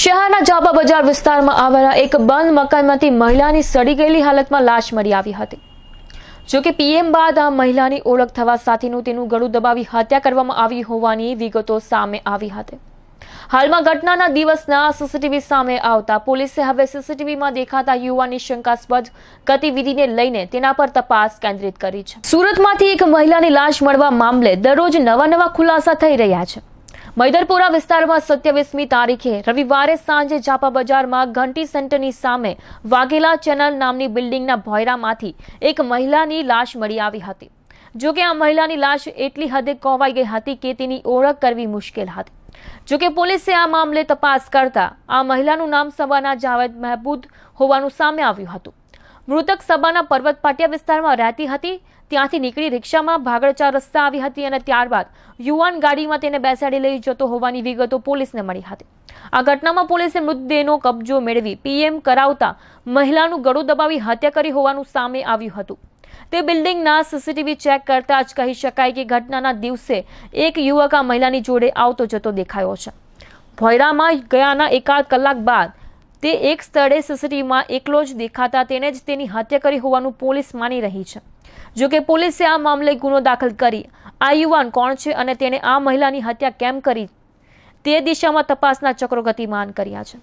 શહેરના જાબા બજાર વિસ્તારમાં આવેલા એક બંધ મકાનમાંથી મહિલાની સડી ગયેલી હાલતમાં લાશ મળી આવી હતી. જો કે પીએમ બાદ આ મહિલાની ઓળખ થવા સાથેનું તેનું ગળું દબાવી હત્યા કરવામાં આવી હોવાની વિગતો સામે આવી હતી. હાલમાં ઘટનાના દિવસના સીસીટીવી સામે આવતા પોલીસે હવે સીસીટીવીમાં દેખાતા યુવાનની શંકાસ્પદ ગતિવિધિને લઈને તેના પર તપાસ કેન્દ્રિત કરી છે. સુરતમાંથી એક મહિલાની લાશ મળવા મામલે દરરોજ નવા નવા ખુલાસા થઈ રહ્યા છે. મૈદરપુરા વિસ્તારમાં સત્યાવીસમી તારીખે રવિવારે સાંજે જાપા બજારમાં ઘંટી સેન્ટરની સામે વાઘેલા ચેનલ નામની બિલ્ડિંગના ભોયરામાંથી એક મહિલાની લાશ મળી આવી હતી. જો કે આ મહિલાની લાશ એટલી હદે કોવાઈ ગઈ હતી કે તેની ઓળખ કરવી મુશ્કેલ હતી. જો કે પોલીસે આ મામલે તપાસ કરતા આ મહિલાનું નામ સવાના જાવેદ મહેબૂદ હોવાનું સામે આવ્યું હતું. મૃતક સબાના પર્વત પાટિયા વિસ્તારમાં રહેતી હતી. ત્યાંથી નીકળી રિક્ષામાં ભાગળચા રસ્તા આવી હતી અને ત્યારબાદ યુવાન ગાડીમાં તેને બેસાડી લઈ જતો હોવાની વિગતો પોલીસને મળી હતી. આ ઘટનામાં પોલીસે મૃતદેહનો કબજો મેળવી પીએમ કરાવતા મહિલાનું ગળું દબાવી હત્યા કરી હોવાનું સામે આવ્યું હતું. તે બિલ્ડિંગના સીસીટીવી ચેક કરતા જ કહી શકાય કે ઘટનાના દિવસે એક યુવક આ મહિલાની જોડે આવતો જતો દેખાયો છે. ભોયરામાં ગયાના એકાદ કલાક બાદ તે એક સ્થળે સીસીટીવીમાં એકલો જ દેખાતા તેને જ તેની હત્યા કરી હોવાનું પોલીસ માની રહી છે. જો કે પોલીસે આ મામલે ગુનો દાખલ કરી. આ યુવાન કોણ છે અને તેણે આ મહિલાની હત્યા કેમ કરી? તે દિશામાં તપાસના ચક્રો ગતિમાન કર્યા છે.